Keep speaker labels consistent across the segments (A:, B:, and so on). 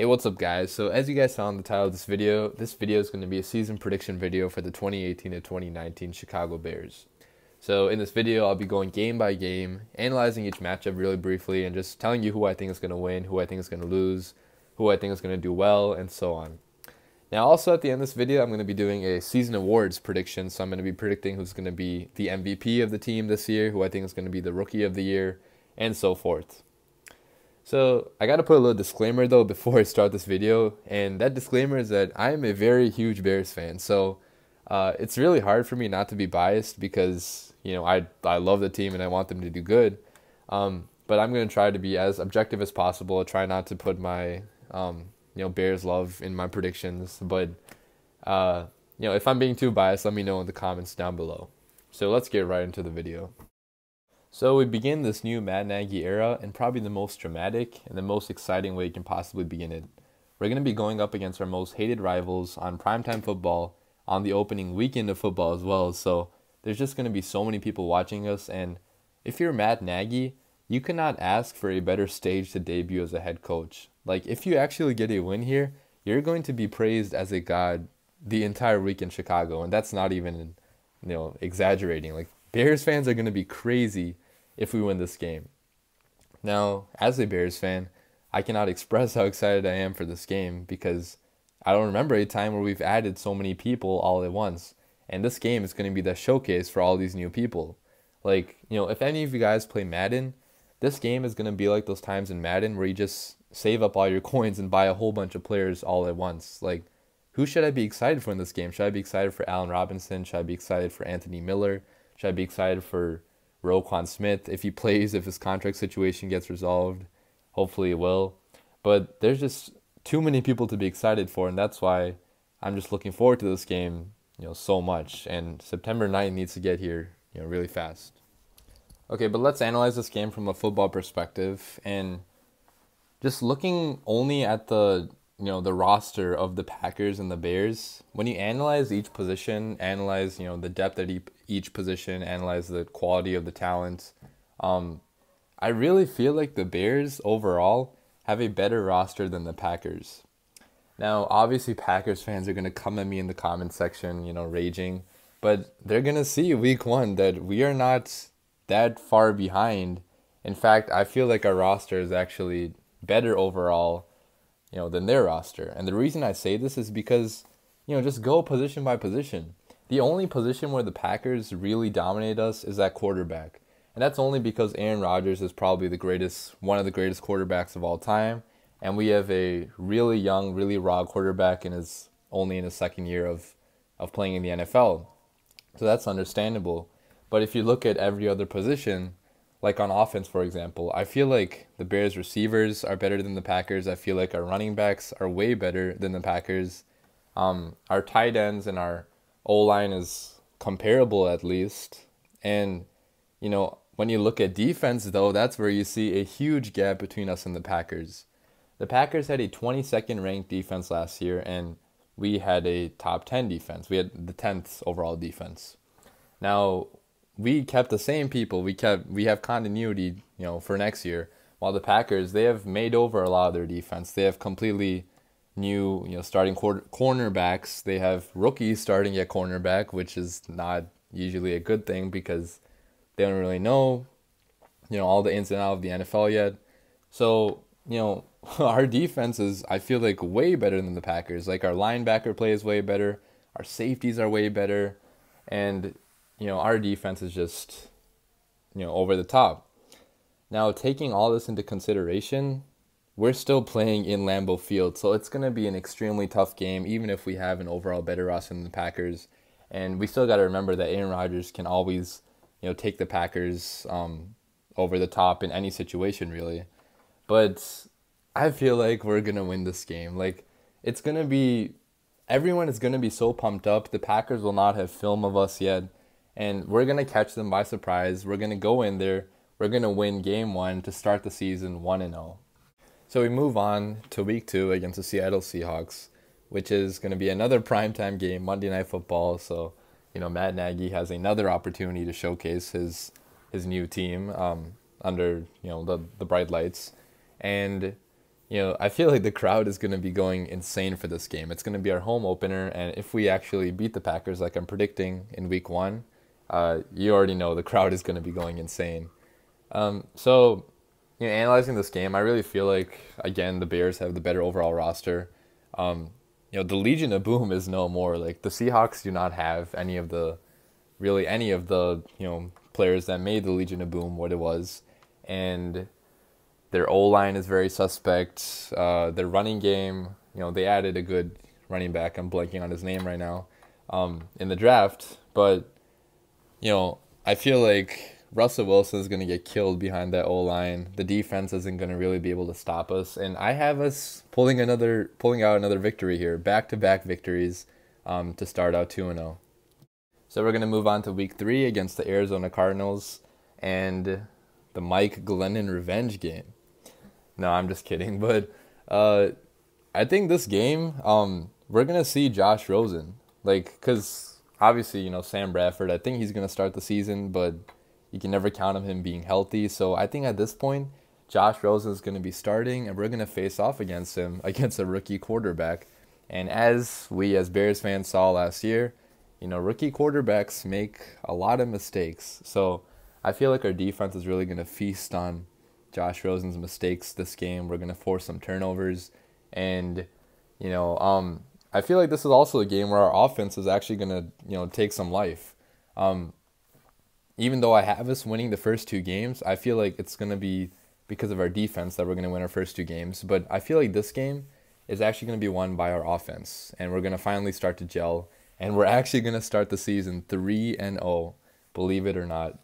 A: Hey, what's up guys? So as you guys saw in the title of this video, this video is going to be a season prediction video for the 2018 to 2019 Chicago Bears. So in this video, I'll be going game by game, analyzing each matchup really briefly, and just telling you who I think is going to win, who I think is going to lose, who I think is going to do well, and so on. Now also at the end of this video, I'm going to be doing a season awards prediction, so I'm going to be predicting who's going to be the MVP of the team this year, who I think is going to be the rookie of the year, and so forth. So I gotta put a little disclaimer though before I start this video, and that disclaimer is that I am a very huge Bears fan. So uh, it's really hard for me not to be biased because you know I I love the team and I want them to do good. Um, but I'm gonna try to be as objective as possible. Try not to put my um, you know Bears love in my predictions. But uh, you know if I'm being too biased, let me know in the comments down below. So let's get right into the video. So we begin this new Matt Nagy era in probably the most dramatic and the most exciting way you can possibly begin it. We're going to be going up against our most hated rivals on primetime football on the opening weekend of football as well. So there's just going to be so many people watching us. And if you're Matt Nagy, you cannot ask for a better stage to debut as a head coach. Like, if you actually get a win here, you're going to be praised as a god the entire week in Chicago. And that's not even, you know, exaggerating. Like, Bears fans are going to be crazy if we win this game. Now, as a Bears fan, I cannot express how excited I am for this game because I don't remember a time where we've added so many people all at once. And this game is going to be the showcase for all these new people. Like, you know, if any of you guys play Madden, this game is going to be like those times in Madden where you just save up all your coins and buy a whole bunch of players all at once. Like, who should I be excited for in this game? Should I be excited for Allen Robinson? Should I be excited for Anthony Miller? Should I be excited for Roquan Smith if he plays, if his contract situation gets resolved. Hopefully it will. But there's just too many people to be excited for, and that's why I'm just looking forward to this game, you know, so much. And September 9th needs to get here, you know, really fast. Okay, but let's analyze this game from a football perspective and just looking only at the you know the roster of the Packers and the Bears, when you analyze each position, analyze you know the depth at each position, analyze the quality of the talent, um, I really feel like the Bears overall have a better roster than the Packers. Now, obviously, Packers fans are gonna come at me in the comment section, you know, raging, but they're gonna see week one that we are not that far behind. In fact, I feel like our roster is actually better overall you know, than their roster. And the reason I say this is because, you know, just go position by position. The only position where the Packers really dominate us is at quarterback. And that's only because Aaron Rodgers is probably the greatest, one of the greatest quarterbacks of all time. And we have a really young, really raw quarterback and is only in his second year of, of playing in the NFL. So that's understandable. But if you look at every other position, like on offense, for example, I feel like the Bears receivers are better than the Packers. I feel like our running backs are way better than the Packers. Um, our tight ends and our O line is comparable at least. And, you know, when you look at defense, though, that's where you see a huge gap between us and the Packers. The Packers had a 22nd ranked defense last year, and we had a top 10 defense. We had the 10th overall defense. Now, we kept the same people. We kept we have continuity, you know, for next year. While the Packers, they have made over a lot of their defense. They have completely new, you know, starting cornerbacks. They have rookies starting at cornerback, which is not usually a good thing because they don't really know, you know, all the ins and outs of the NFL yet. So, you know, our defense is I feel like way better than the Packers. Like our linebacker play is way better. Our safeties are way better. And you know, our defense is just, you know, over the top. Now, taking all this into consideration, we're still playing in Lambeau Field, so it's going to be an extremely tough game, even if we have an overall better roster than the Packers. And we still got to remember that Aaron Rodgers can always, you know, take the Packers um, over the top in any situation, really. But I feel like we're going to win this game. Like, it's going to be, everyone is going to be so pumped up. The Packers will not have film of us yet and we're going to catch them by surprise. We're going to go in there. We're going to win game one to start the season 1 and 0. So we move on to week two against the Seattle Seahawks, which is going to be another primetime game, Monday Night Football. So, you know, Matt Nagy has another opportunity to showcase his his new team um, under, you know, the, the bright lights. And, you know, I feel like the crowd is going to be going insane for this game. It's going to be our home opener, and if we actually beat the Packers, like I'm predicting in Week One, uh, you already know the crowd is going to be going insane. Um, so, you know, analyzing this game, I really feel like again the Bears have the better overall roster. Um, you know, the Legion of Boom is no more. Like the Seahawks do not have any of the, really any of the you know players that made the Legion of Boom what it was, and their O line is very suspect. Uh, their running game, you know, they added a good running back. I'm blanking on his name right now. Um, in the draft, but you know, I feel like Russell Wilson is going to get killed behind that O line. The defense isn't going to really be able to stop us, and I have us pulling another, pulling out another victory here, back to back victories, um, to start out two and zero. Oh. So we're going to move on to Week Three against the Arizona Cardinals and the Mike Glennon revenge game. No, I'm just kidding. But uh, I think this game, um, we're gonna see Josh Rosen, like, cause obviously you know Sam Bradford. I think he's gonna start the season, but you can never count on him being healthy. So I think at this point, Josh Rosen is gonna be starting, and we're gonna face off against him against a rookie quarterback. And as we as Bears fans saw last year, you know, rookie quarterbacks make a lot of mistakes. So I feel like our defense is really gonna feast on Josh Rosen's mistakes this game. We're gonna force some turnovers, and you know, um, I feel like this is also a game where our offense is actually gonna you know take some life. Um, even though I have us winning the first two games, I feel like it's gonna be because of our defense that we're gonna win our first two games. But I feel like this game is actually gonna be won by our offense, and we're gonna finally start to gel, and we're actually gonna start the season three and zero, oh, believe it or not.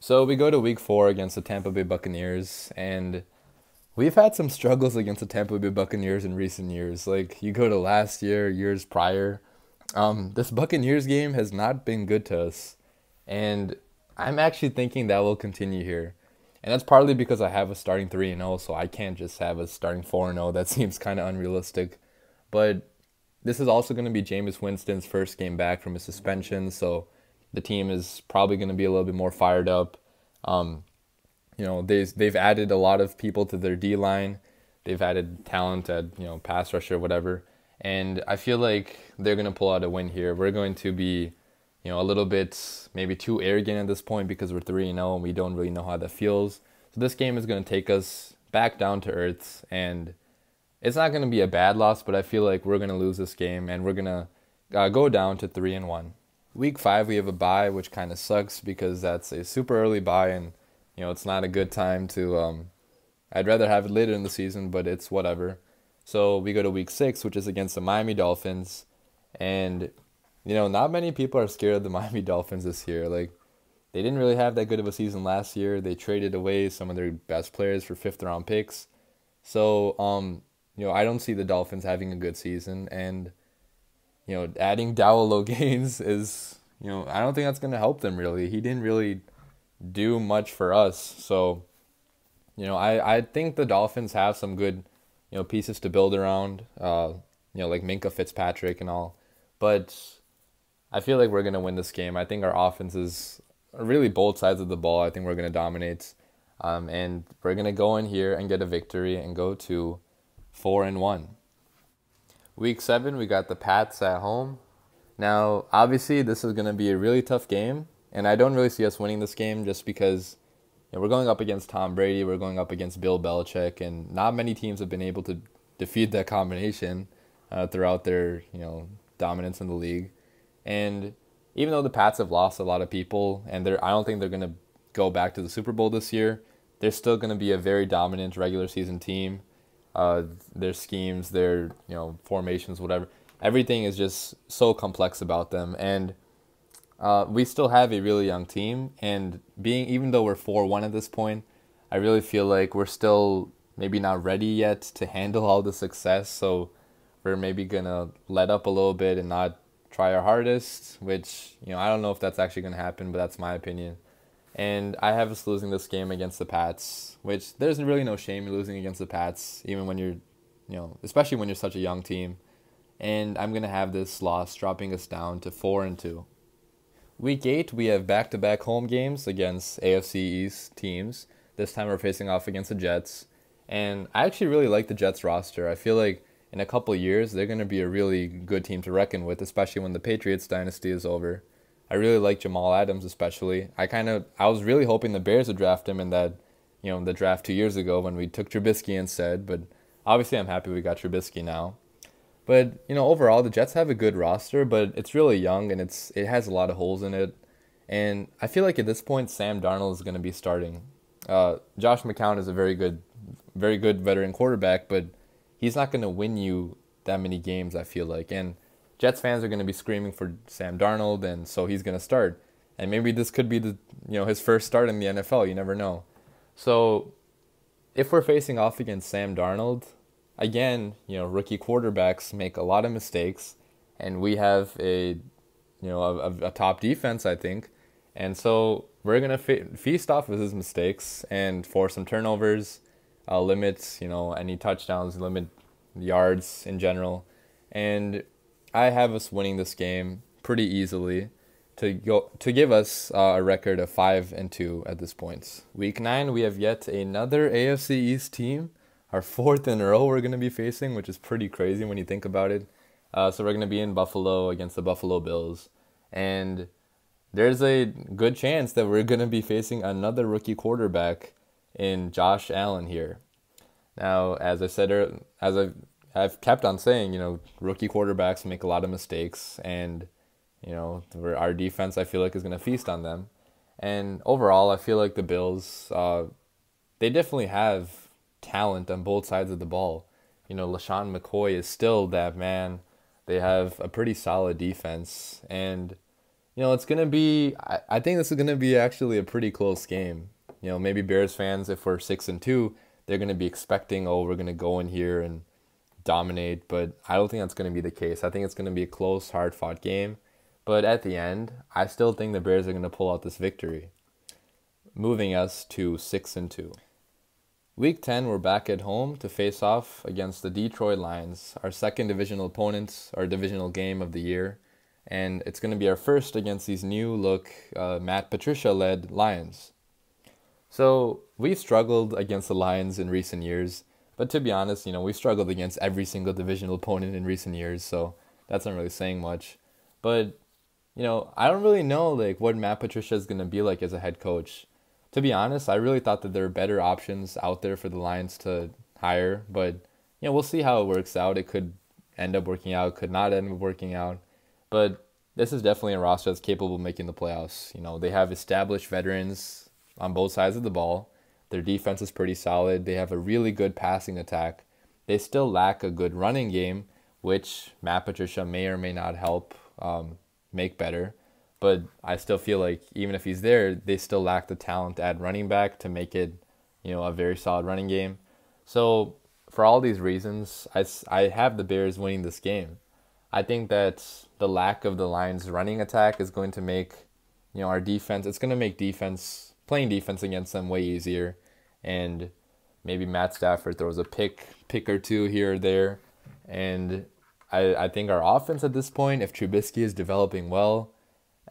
A: So we go to week four against the Tampa Bay Buccaneers, and we've had some struggles against the Tampa Bay Buccaneers in recent years. Like you go to last year, years prior, um, this Buccaneers game has not been good to us, and I'm actually thinking that will continue here. And that's partly because I have a starting 3 and 0, so I can't just have a starting 4 and 0. That seems kind of unrealistic. But this is also going to be Jameis Winston's first game back from his suspension, so the team is probably going to be a little bit more fired up. Um, you know, they've they've added a lot of people to their D line. They've added talent at you know pass rusher, whatever. And I feel like they're going to pull out a win here. We're going to be, you know, a little bit maybe too arrogant at this point because we're three and zero oh and we don't really know how that feels. So this game is going to take us back down to earth, and it's not going to be a bad loss, but I feel like we're going to lose this game and we're going to uh, go down to three and one. Week five, we have a bye, which kind of sucks because that's a super early bye, and you know it's not a good time to. Um, I'd rather have it later in the season, but it's whatever. So we go to week six, which is against the Miami Dolphins, and you know not many people are scared of the Miami Dolphins this year. Like they didn't really have that good of a season last year. They traded away some of their best players for fifth round picks. So um, you know I don't see the Dolphins having a good season, and you know, adding Dowell Gaines is, you know, I don't think that's going to help them really. He didn't really do much for us. So, you know, I, I think the Dolphins have some good, you know, pieces to build around, uh, you know, like Minkah Fitzpatrick and all. But I feel like we're going to win this game. I think our offense is really both sides of the ball. I think we're going to dominate. Um, and we're going to go in here and get a victory and go to 4 and 1. Week seven, we got the Pats at home. Now, obviously, this is going to be a really tough game, and I don't really see us winning this game just because you know, we're going up against Tom Brady, we're going up against Bill Belichick, and not many teams have been able to defeat that combination uh, throughout their you know dominance in the league. And even though the Pats have lost a lot of people, and they're I don't think they're going to go back to the Super Bowl this year, they're still going to be a very dominant regular season team uh, their schemes, their you know formations, whatever. Everything is just so complex about them, and uh, we still have a really young team. And being even though we're four one at this point, I really feel like we're still maybe not ready yet to handle all the success. So we're maybe gonna let up a little bit and not try our hardest. Which you know I don't know if that's actually gonna happen, but that's my opinion. And I have us losing this game against the Pats, which there's really no shame in losing against the Pats, even when you're, you know, especially when you're such a young team. And I'm gonna have this loss dropping us down to four and two. Week eight, we have back-to-back home games against AFC East teams. This time we're facing off against the Jets, And I actually really like the Jets roster. I feel like in a couple years they're going to be a really good team to reckon with, especially when the Patriots dynasty is over. I really like Jamal Adams especially. I kind of I was really hoping the Bears would draft him in that, you know, the draft 2 years ago when we took Trubisky instead, but obviously I'm happy we got Trubisky now. But, you know, overall the Jets have a good roster, but it's really young and it's it has a lot of holes in it. And I feel like at this point Sam Darnold is going to be starting. Uh, Josh McCown is a very good very good veteran quarterback, but he's not going to win you that many games, I feel like. And Jets fans are going to be screaming for Sam Darnold, and so he's going to start. And maybe this could be the you know his first start in the NFL. You never know. So if we're facing off against Sam Darnold, again, you know, rookie quarterbacks make a lot of mistakes, and we have a you know a, a top defense, I think, and so we're gonna fe- feast off of his mistakes and force some turnovers uh, limits, you know, any touchdowns, limit yards in general. And I have us winning this game pretty easily to go to give us uh, a record of five and two at this point. Week nine, we have yet another AFC East team, our fourth in a row we're going to be facing, which is pretty crazy when you think about it. Uh, so we're going to be in Buffalo against the Buffalo Bills, and there's a good chance that we're going to be facing another rookie quarterback in Josh Allen here. Now, as I said, as I've, I've kept on saying, you know, rookie quarterbacks make a lot of mistakes, and you know, our defense I feel like is going to feast on them. And overall, I feel like the Bills, uh, they definitely have talent on both sides of the ball. You know, LeSean McCoy is still that man. They have a pretty solid defense, and you know, it's gonna be. I, I think this is gonna be actually a pretty close game you know, maybe Bears fans, if we're six and two, they're going to be expecting, oh, we're going to go in here and dominate. But I don't think that's going to be the case. I think it's going to be a close, hard fought game. But at the end, I still think the Bears are going to pull out this victory, moving us to six and two. Week 10, we're back at home to face off against the Detroit Lions, our second divisional opponents, our divisional game of the year. And it's going to be our first against these new look uh, Matt Patricia led Lions. So we've struggled against the Lions in recent years, but to be honest, you know, we've struggled against every single divisional opponent in recent years, so that's not really saying much. But you know, I don't really know like what Matt Patricia is gonna be like as a head coach. To be honest, I really thought that there were better options out there for the Lions to hire, but you know, we'll see how it works out. It could end up working out, could not end up working out. But this is definitely a roster that's capable of making the playoffs. You know, they have established veterans on both sides of the ball. Their defense is pretty solid. They have a really good passing attack. They still lack a good running game, which Matt Patricia may or may not help um, make better. But I still feel like even if he's there, they still lack the talent at running back to make it, you know, a very solid running game. So for all these reasons, I, I have the Bears winning this game. I think that the lack of the Lions' running attack is going to make, you know, our defense. It's going to make defense playing defense against them way easier. And maybe Matt Stafford throws a pick, pick or two here or there. And I, I think our offense at this point, if Trubisky is developing well,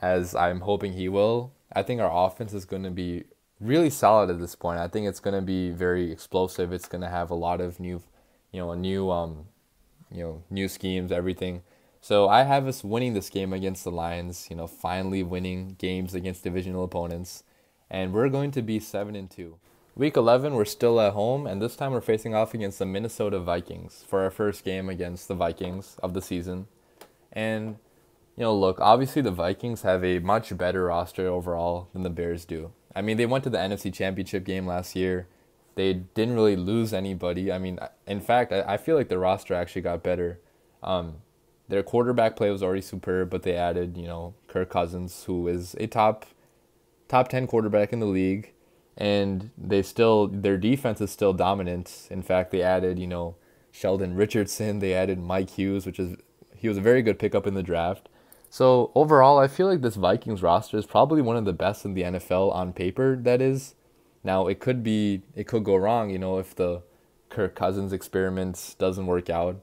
A: as I'm hoping he will, I think our offense is going to be really solid at this point. I think it's going to be very explosive. It's going to have a lot of new, you know, new, um, you know, new schemes, everything. So I have us winning this game against the Lions. You know, finally winning games against divisional opponents and we're going to be 7 and 2. Week 11, we're still at home, and this time we're facing off against the Minnesota Vikings for our first game against the Vikings of the season. And, you know, look, obviously the Vikings have a much better roster overall than the Bears do. I mean, they went to the NFC Championship game last year. They didn't really lose anybody. I mean, in fact, I, feel like the roster actually got better. Um, their quarterback play was already superb, but they added, you know, Kirk Cousins, who is a top top 10 quarterback in the league and they still their defense is still dominant. In fact, they added, you know, Sheldon Richardson, they added Mike Hughes, which is he was a very good pickup in the draft. So, overall, I feel like this Vikings roster is probably one of the best in the NFL on paper that is. Now, it could be it could go wrong, you know, if the Kirk Cousins experiment doesn't work out,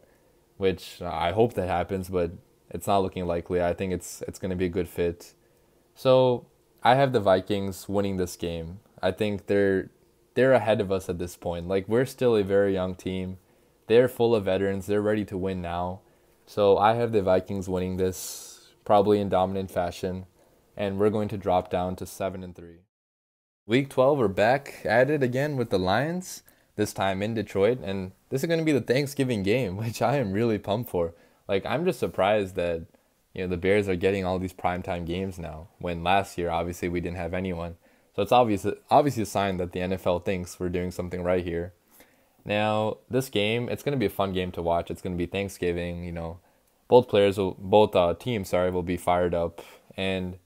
A: which I hope that happens, but it's not looking likely. I think it's it's going to be a good fit. So, I have the Vikings winning this game. I think they're they're ahead of us at this point. Like we're still a very young team. They're full of veterans. They're ready to win now. So I have the Vikings winning this probably in dominant fashion, and we're going to drop down to seven and three. Week twelve, we're back at it again with the Lions. This time in Detroit, and this is going to be the Thanksgiving game, which I am really pumped for. Like I'm just surprised that you know the Bears are getting all these primetime games now. When last year, obviously, we didn't have anyone. So it's obvious, obviously a sign that the NFL thinks we're doing something right here. Now, this game, it's going to be a fun game to watch. It's going to be Thanksgiving. You know, both players will, both uh, teams, sorry, will be fired up. And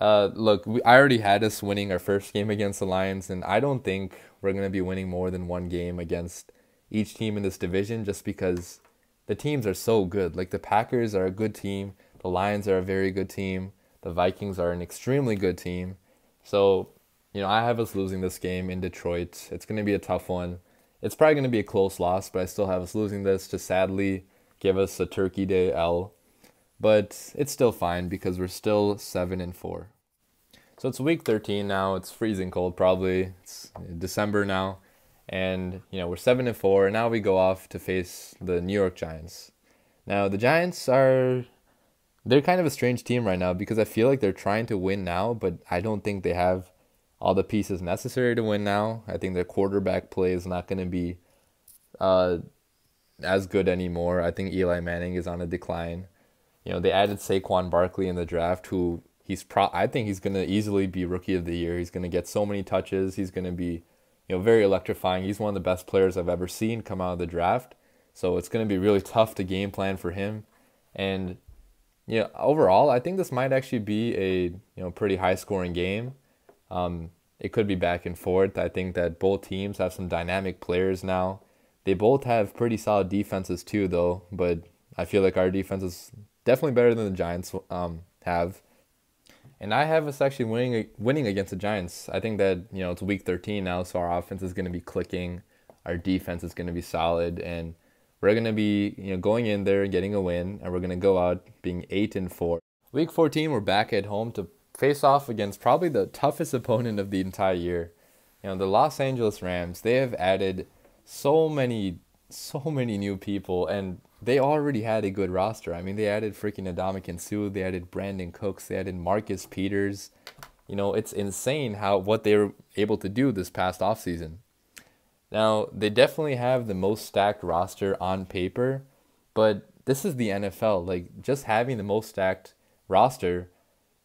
A: uh, look, we, I already had us winning our first game against the Lions, and I don't think we're going to be winning more than one game against each team in this division, just because the teams are so good. Like the Packers are a good team, the Lions are a very good team, the Vikings are an extremely good team so, you know, I have us losing this game in Detroit. It's going to be a tough one. It's probably going to be a close loss, but I still have us losing this to sadly give us a Turkey Day L. But it's still fine because we're still 7 and 4. So it's week 13 now. It's freezing cold probably. It's December now. And, you know, we're 7 and 4 and now we go off to face the New York Giants. Now, the Giants are they're kind of a strange team right now because I feel like they're trying to win now, but I don't think they have all the pieces necessary to win now. I think their quarterback play is not going to be uh, as good anymore. I think Eli Manning is on a decline. You know, they added Saquon Barkley in the draft, who he's pro. I think he's going to easily be rookie of the year. He's going to get so many touches. He's going to be, you know, very electrifying. He's one of the best players I've ever seen come out of the draft. So it's going to be really tough to game plan for him. And yeah, overall, I think this might actually be a you know pretty high scoring game. Um, it could be back and forth. I think that both teams have some dynamic players now. They both have pretty solid defenses too, though. But I feel like our defense is definitely better than the Giants um, have. And I have us actually winning winning against the Giants. I think that you know it's week 13 now, so our offense is going to be clicking. Our defense is going to be solid, and we're going to be you know going in there and getting a win, and we're going to go out being eight and four. Week 14, we're back at home to face off against probably the toughest opponent of the entire year. You know, the Los Angeles Rams. They have added so many, so many new people, and they already had a good roster. I mean, they added freaking Ndamukong Suh, they added Brandin Cooks, they added Marcus Peters. You know, it's insane how what they were able to do this past offseason. Now, they definitely have the most stacked roster on paper, but this is the NFL. Like, just having the most stacked roster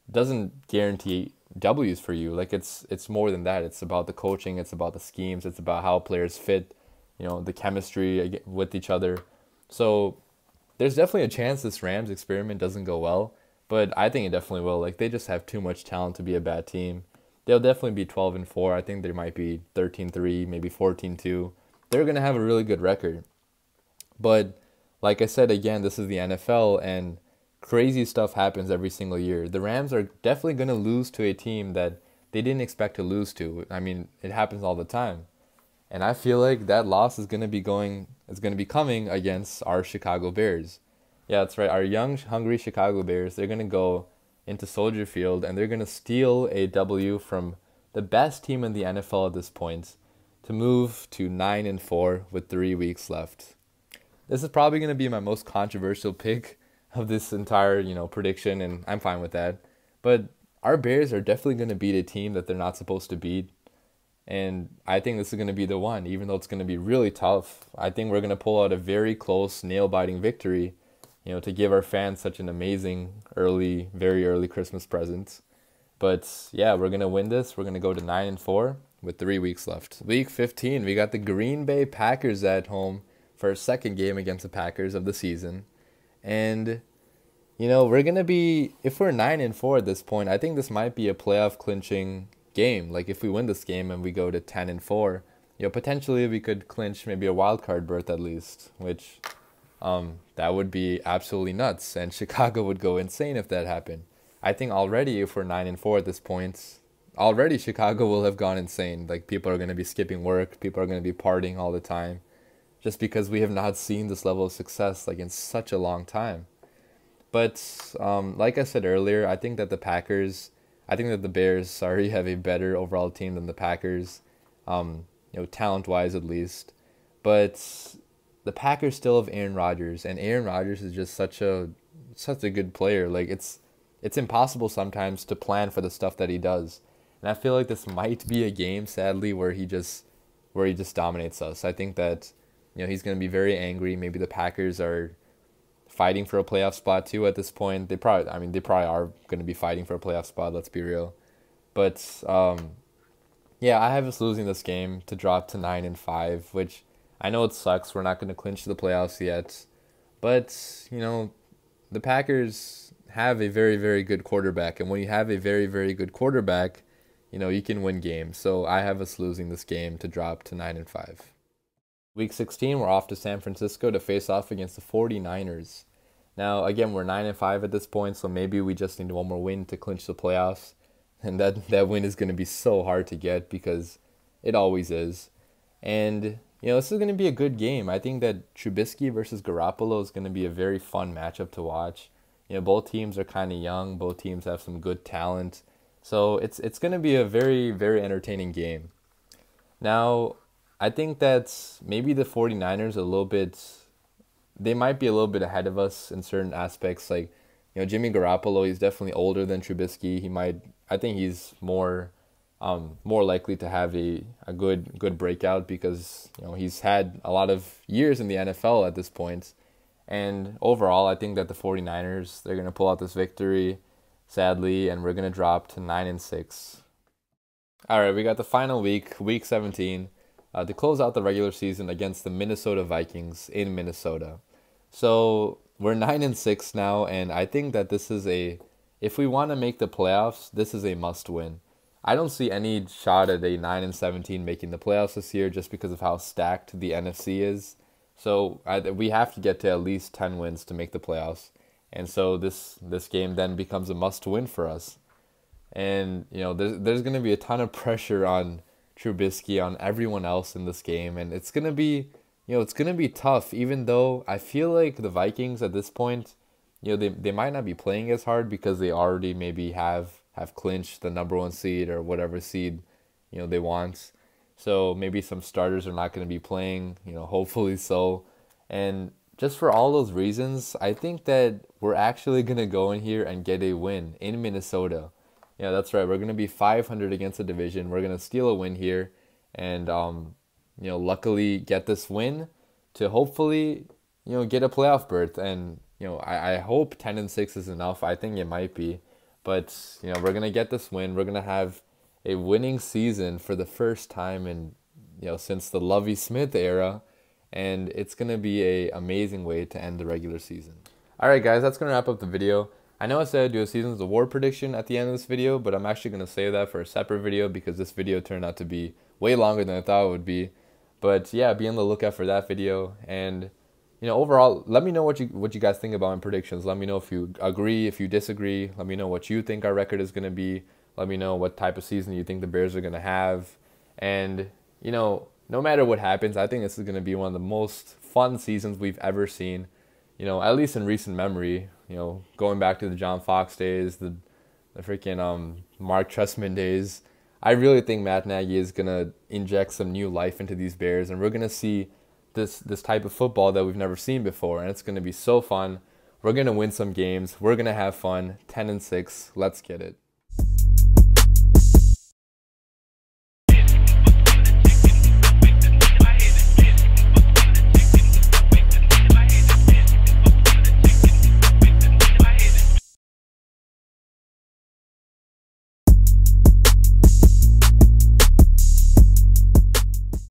A: doesn't guarantee W's for you. Like, it's it's more than that. It's about the coaching, it's about the schemes, it's about how players fit, you know, the chemistry with each other. So, there's definitely a chance this Rams experiment doesn't go well, but I think it definitely will. Like, they just have too much talent to be a bad team they'll definitely be 12 and 4. I think they might be 13-3, maybe 14-2. They're going to have a really good record. But like I said again, this is the NFL and crazy stuff happens every single year. The Rams are definitely going to lose to a team that they didn't expect to lose to. I mean, it happens all the time. And I feel like that loss is going to be going is going to be coming against our Chicago Bears. Yeah, that's right. Our young hungry Chicago Bears, they're going to go into Soldier Field and they're going to steal a W from the best team in the NFL at this point to move to 9 and 4 with 3 weeks left. This is probably going to be my most controversial pick of this entire, you know, prediction and I'm fine with that. But our Bears are definitely going to beat a team that they're not supposed to beat. And I think this is going to be the one, even though it's going to be really tough. I think we're going to pull out a very close, nail biting victory you know, to give our fans such an amazing early, very early Christmas present. But yeah, we're gonna win this. We're gonna go to nine and four with three weeks left. Week 15, we got the Green Bay Packers at home for a second game against the Packers of the season, and you know we're gonna be if we're nine and four at this point. I think this might be a playoff clinching game. Like if we win this game and we go to ten and four, you know potentially we could clinch maybe a wild card berth at least, which um, that would be absolutely nuts, and Chicago would go insane if that happened. I think already, if we're nine and four at this point, already Chicago will have gone insane. Like people are going to be skipping work, people are going to be partying all the time, just because we have not seen this level of success like in such a long time. But um, like I said earlier, I think that the Packers, I think that the Bears, sorry, have a better overall team than the Packers. um, you know, talent wise at least. But the Packers still have Aaron Rodgers, and Aaron Rodgers is just such a such a good player. Like it's it's impossible sometimes to plan for the stuff that he does. And I feel like this might be a game, sadly, where he just where he just dominates us. I think that you know he's going to be very angry. Maybe the Packers are fighting for a playoff spot too at this point. They probably, I mean, they probably are going to be fighting for a playoff spot. Let's be real. But um, yeah, I have us losing this game to drop to nine and five, which I know it sucks. We're not going to clinch the playoffs yet, but you know, the Packers have a very very good quarterback, and when you have a very very good quarterback, you know you can win games. So I have us losing this game to drop to nine and five. Week 16, we're off to San Francisco to face off against the 49ers. Now, again, we're 9 and 5 at this point, so maybe we just need one more win to clinch the playoffs. And that, that win is going to be so hard to get because it always is. And, you know, this is going to be a good game. I think that Trubisky versus Garoppolo is going to be a very fun matchup to watch. You know, both teams are kind of young, both teams have some good talent. So it's it's going to be a very very entertaining game. Now, I think that maybe the 49ers a little bit they might be a little bit ahead of us in certain aspects like you know Jimmy Garoppolo he's definitely older than Trubisky he might I think he's more um, more likely to have a, a good good breakout because you know he's had a lot of years in the NFL at this point. and overall I think that the 49ers they're going to pull out this victory sadly and we're going to drop to 9 and 6 all right we got the final week week 17 uh, to close out the regular season against the Minnesota Vikings in Minnesota. So we're nine and six now, and I think that this is a if we want to make the playoffs, this is a must win. I don't see any shot at a nine and seventeen making the playoffs this year just because of how stacked the NFC is. So I, we have to get to at least ten wins to make the playoffs, and so this this game then becomes a must win for us. And you know, there's there's going to be a ton of pressure on Trubisky, on everyone else in this game, and it's gonna be, you know, it's gonna be tough. Even though I feel like the Vikings at this point, you know, they they might not be playing as hard because they already maybe have have clinched the number one seed or whatever seed, you know, they want. So maybe some starters are not going to be playing, you know, hopefully so. And just for all those reasons, I think that we're actually going to go in here and get a win in Minnesota. Yeah, that's right. We're gonna be 500 against the division. We're gonna steal a win here, and um, you know, luckily get this win to hopefully you know get a playoff berth. And you know, I, I hope 10 and six is enough. I think it might be, but you know, we're gonna get this win. We're gonna have a winning season for the first time in you know since the Lovie Smith era, and it's gonna be a amazing way to end the regular season. All right, guys, that's gonna wrap up the video. I know I said I'd do a Seasons War prediction at the end of this video, but I'm actually going to save that for a separate video because this video turned out to be way longer than I thought it would be. But yeah, be on the lookout for that video. And you know, overall, let me know what you what you guys think about my predictions. Let me know if you agree, if you disagree. Let me know what you think our record is going to be. Let me know what type of season you think the Bears are going to have. And you know, no matter what happens, I think this is going to be one of the most fun seasons we've ever seen. You know, at least in recent memory you know, going back to the John Fox days, the the freaking um, Marc Trestman days. I really think Matt Nagy is gonna inject some new life into these Bears, and we're gonna see this this type of football that we've never seen before, and it's gonna be so fun. We're gonna win some games. We're gonna have fun. Ten and six. Let's get it.